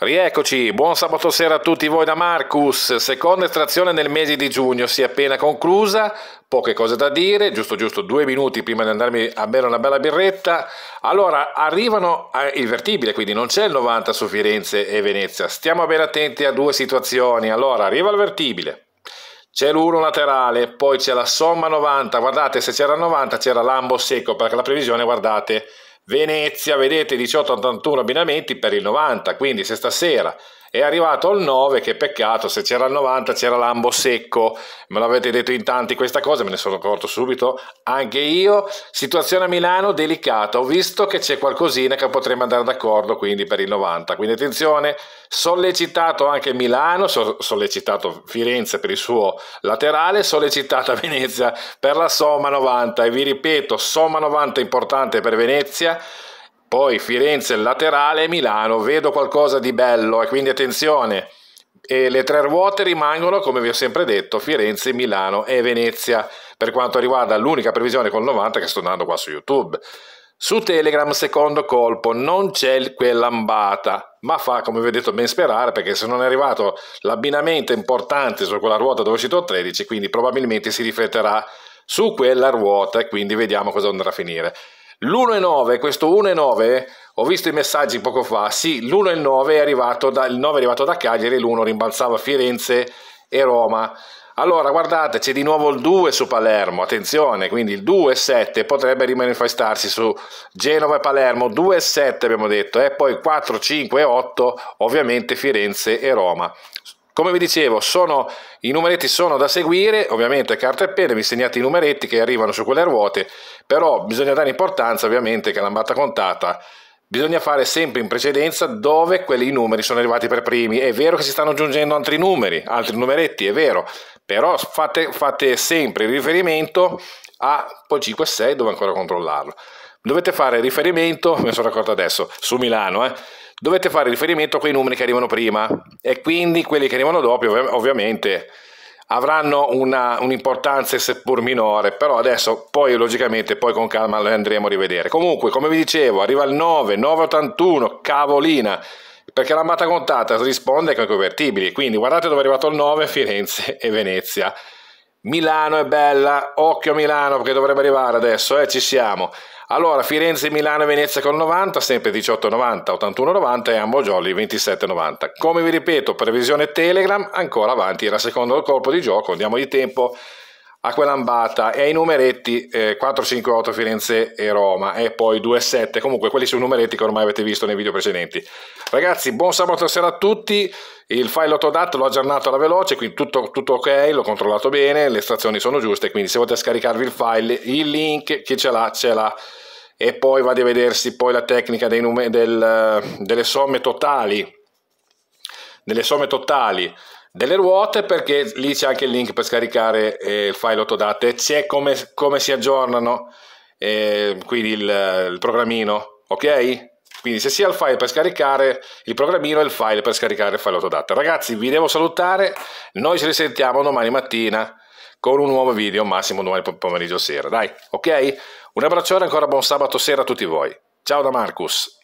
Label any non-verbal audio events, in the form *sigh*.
Rieccoci, buon sabato sera a tutti voi da Marcus. Seconda estrazione nel mese di giugno si è appena conclusa, poche cose da dire, giusto giusto due minuti prima di andarmi a bere una bella birretta. Allora, arrivano il vertibile, quindi non c'è il 90 su Firenze e Venezia. Stiamo bene attenti a due situazioni. Allora, arriva il vertibile. C'è l'1 laterale, poi c'è la somma 90. Guardate, se c'era il 90 c'era l'ambo secco, perché la previsione, guardate, Venezia, vedete 18-81 abbinamenti per il 90, quindi se stasera è arrivato al 9, che peccato, se c'era il 90 c'era l'ambo secco, me l'avete detto in tanti questa cosa, me ne sono accorto subito, anche io, situazione a Milano delicata, ho visto che c'è qualcosina che potremmo andare d'accordo quindi per il 90, quindi attenzione, sollecitato anche Milano, sollecitato Firenze per il suo laterale, sollecitata *laughs* Venezia per la somma 90 e vi ripeto, somma 90 importante per Venezia, poi Firenze laterale Milano, vedo qualcosa di bello e quindi attenzione. E le tre ruote rimangono, come vi ho sempre detto, Firenze, Milano e Venezia, per quanto riguarda l'unica previsione con 90 che sto dando qua su YouTube. Su Telegram, secondo colpo, non c'è quell'ambata, ma fa, come vi ho detto, ben sperare, perché se non è arrivato l'abbinamento importante su quella ruota dove è uscito 13, quindi probabilmente si rifletterà su quella ruota e quindi vediamo cosa andrà a finire. L'1,9, questo 1,9, ho visto i messaggi poco fa, sì, l'1,9 è arrivato da, il 9 è arrivato da Cagliari, l'1 rimbalzava Firenze e Roma. Allora, guardate, c'è di nuovo il 2 su Palermo, attenzione, quindi il 2,7 potrebbe rimanifestarsi su Genova e Palermo, 2,7 abbiamo detto, e poi 4, 5 e 8 ovviamente Firenze e Roma. Come vi dicevo, sono, i numeretti sono da seguire, ovviamente carta e penne, vi segnate i numeretti che arrivano su quelle ruote, però bisogna dare importanza ovviamente che l'ambata contata bisogna fare sempre in precedenza dove quelli numeri sono arrivati per primi. È vero che si stanno aggiungendo altri numeri, altri numeretti, è vero, però fate, fate sempre riferimento a poi 5 e 6 dove ancora controllarlo. Dovete fare riferimento, me ne sono accorto adesso, su Milano, eh, dovete fare riferimento a quei numeri che arrivano prima e quindi quelli che arrivano dopo ovviamente avranno una, un'importanza seppur minore, però adesso poi logicamente poi con calma le andremo a rivedere. Comunque, come vi dicevo, arriva il 9, 981, cavolina, perché l'amata contata risponde con i convertibili, quindi guardate dove è arrivato il 9, Firenze e Venezia. Milano è bella, occhio Milano perché dovrebbe arrivare adesso, eh, ci siamo. Allora, Firenze, Milano e Venezia con 90, sempre 18,90, 81,90 e Ambojolli 27,90. Come vi ripeto, previsione Telegram, ancora avanti, era secondo colpo di gioco, diamo di tempo a quell'ambata e ai numeretti eh, 4, 5, 8 Firenze e Roma e poi 2, 7, comunque quelli sono numeretti che ormai avete visto nei video precedenti. Ragazzi, buon sabato sera a tutti, il file Autodat l'ho aggiornato alla veloce, quindi tutto, tutto ok, l'ho controllato bene, le estrazioni sono giuste, quindi se volete scaricarvi il file, il link, chi ce l'ha, ce l'ha. E poi vado a vedersi poi la tecnica del, delle somme totali delle somme totali delle ruote perché lì c'è anche il link per scaricare eh, il file Autodat e c'è come, come, si aggiornano eh, quindi il, il programmino ok? Quindi se sia il file per scaricare il programmino e il file per scaricare il file Autodat. Ragazzi, vi devo salutare, noi ci risentiamo domani mattina con un nuovo video, massimo domani pomeriggio sera. Dai, ok? Un abbraccione ancora buon sabato sera a tutti voi. Ciao da Marcus.